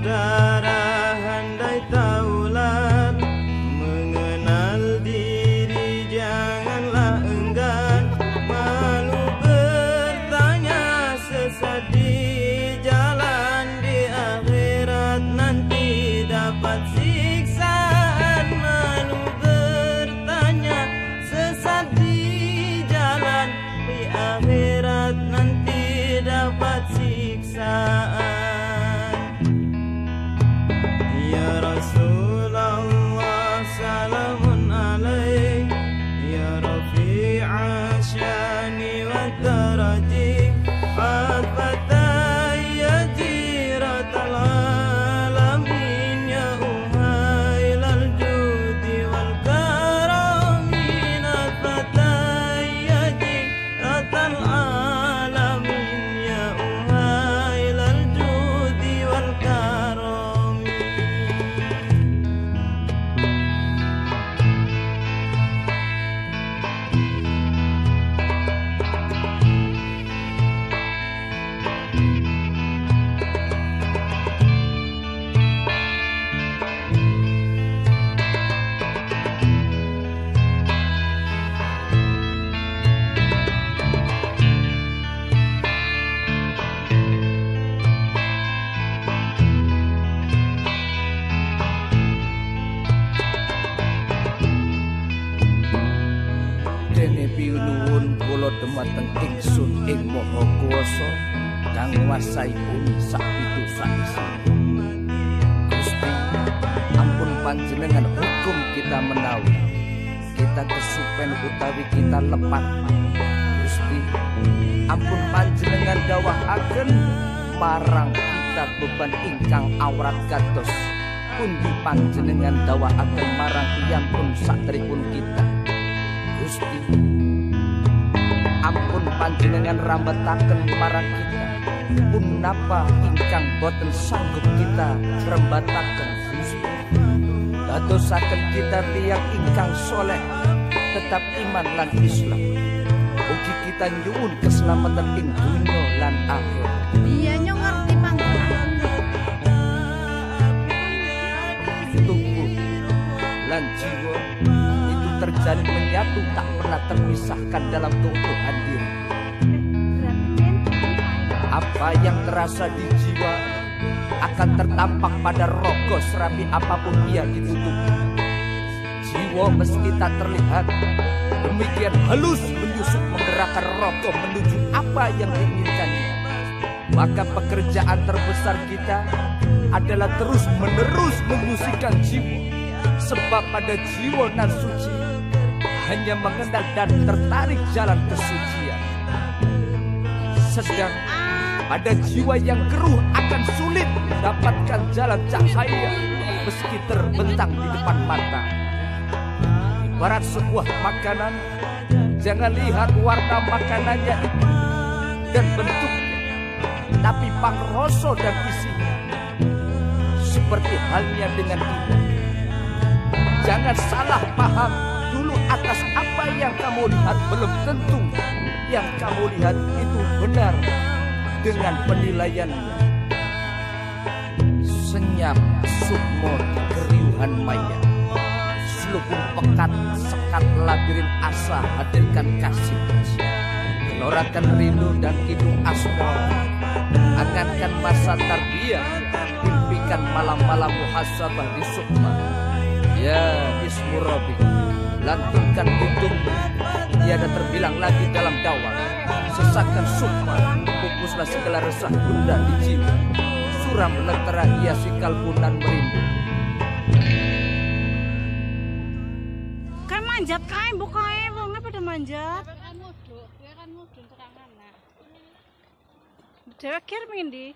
down. عاشاني وترتي Dene pinuwun kula dumateng ingsun ing Maha Kuwasa kang bumi sak pitu sak isi. Gusti, ampun panjenengan hukum kita menawi. Kita kesupen utawi kita lepat. Gusti, ampun panjenengan dawahaken marang kita beban ingkang awrat kados. Pundi panjenengan dawahaken marang pun satripun kita. Panjenengan rambetaken marang kita. Punapa ingkang boten sanggup kita rembataken Gusti? Dadosaken kita tiang ingkang soleh tetap iman lan Islam. Ugi kita nyuwun keselamatan ing dunya lan akhir Iya nyong ngerti panggilan. tubuh lan jiwa itu terjalin menyatu tak pernah terpisahkan dalam keutuhan diri apa yang terasa di jiwa akan tertampak pada rogo serapi apa pun ia ditutupi. Jiwa meski tak terlihat, demikian halus menyusup menggerakkan rogo menuju apa yang diinginkannya. Maka pekerjaan terbesar kita adalah terus menerus memusikkan jiwa. Sebab pada jiwa nan suci hanya mengenal dan tertarik jalan kesucian. Sedang pada jiwa yang keruh akan sulit mendapatkan jalan cahaya meski terbentang di depan mata. Ibarat sebuah makanan, jangan lihat warna makanannya itu dan bentuknya, tapi pangroso dan isinya. Seperti halnya dengan kita. Jangan salah paham dulu atas apa yang kamu lihat belum tentu yang kamu lihat itu benar dengan penilaiannya. Senyap sukmo keriuhan maya. Selubung pekat sekat labirin asa hadirkan kasih. Gelorakan rindu dan kidung asmor. Angankan masa tarbiyah. Impikan malam-malam muhasabah di sukma. Ya ismu Robi. Lantunkan hidung tiada terbilang lagi dalam dakwah. Sesakan sukma, pupuslah segala resah bunda di jiwa. Suram lentera hiasi kalbunan merindu. Kan manjat kae mbok kae wonge pada manjat. kan muduk, kowe kan mudun terangan nah. Dewek kir mengendi?